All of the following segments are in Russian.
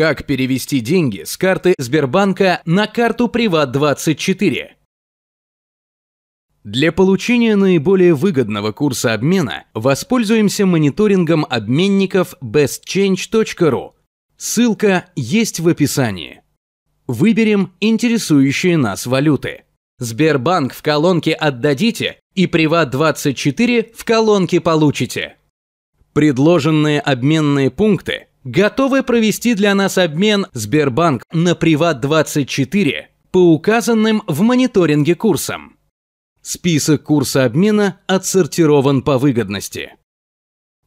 Как перевести деньги с карты Сбербанка на карту Приват24? Для получения наиболее выгодного курса обмена воспользуемся мониторингом обменников bestchange.ru. Ссылка есть в описании. Выберем интересующие нас валюты. Сбербанк в колонке «Отдадите» и Приват24 в колонке «Получите». Предложенные обменные пункты готовы провести для нас обмен Сбербанк на Приват24 по указанным в мониторинге курсам. Список курса обмена отсортирован по выгодности.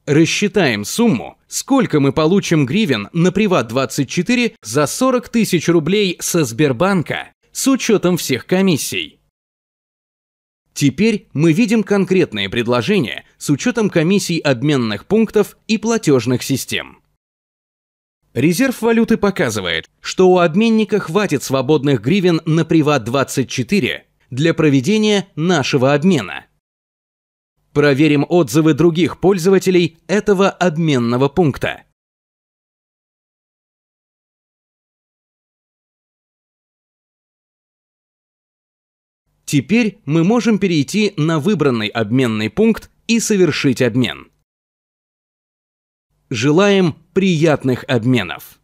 Рассчитаем сумму, сколько мы получим гривен на Приват24 за 40 тысяч рублей со Сбербанка с учетом всех комиссий. Теперь мы видим конкретные предложения с учетом комиссий обменных пунктов и платежных систем. Резерв валюты показывает, что у обменника хватит свободных гривен на Приват24 для проведения нашего обмена. Проверим отзывы других пользователей этого обменного пункта. Теперь мы можем перейти на выбранный обменный пункт и совершить обмен. Желаем приятных обменов!